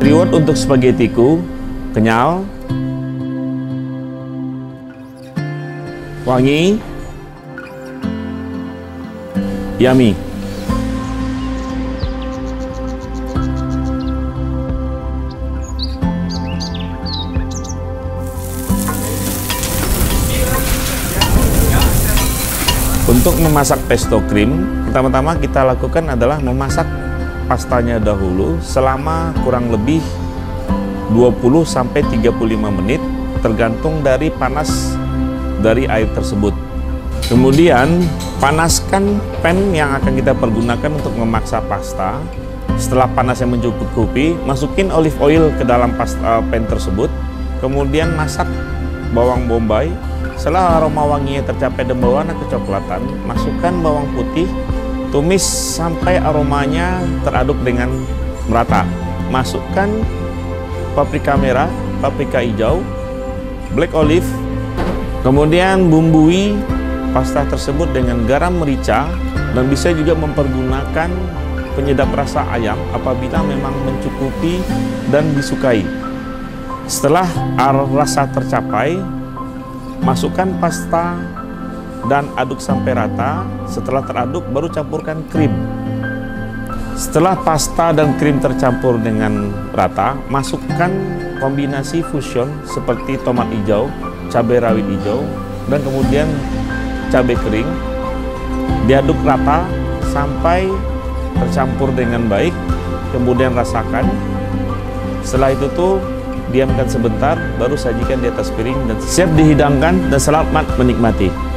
Reward untuk spagettiku kenyal, wangi, yummy. Untuk memasak pesto krim, pertama-tama kita lakukan adalah memasak pastanya dahulu selama kurang lebih 20 sampai 35 menit tergantung dari panas dari air tersebut. Kemudian panaskan pan yang akan kita pergunakan untuk memaksa pasta. Setelah panas yang mencukupi, masukin olive oil ke dalam pasta pan tersebut. Kemudian masak bawang bombay. Setelah aroma wanginya tercapai dan berwarna kecoklatan, masukkan bawang putih, tumis sampai aromanya teraduk dengan merata. Masukkan paprika merah, paprika hijau, black olive, kemudian bumbui pasta tersebut dengan garam merica dan bisa juga mempergunakan penyedap rasa ayam apabila memang mencukupi dan disukai. Setelah rasa tercapai, masukkan pasta dan aduk sampai rata. Setelah teraduk, baru campurkan krim. Setelah pasta dan krim tercampur dengan rata, masukkan kombinasi fusion seperti tomat hijau, cabai rawit hijau, dan kemudian cabai kering. Diaduk rata sampai tercampur dengan baik, kemudian rasakan. Setelah itu tuh diamkan sebentar, baru sajikan di atas piring dan siap dihidangkan dan selamat menikmati.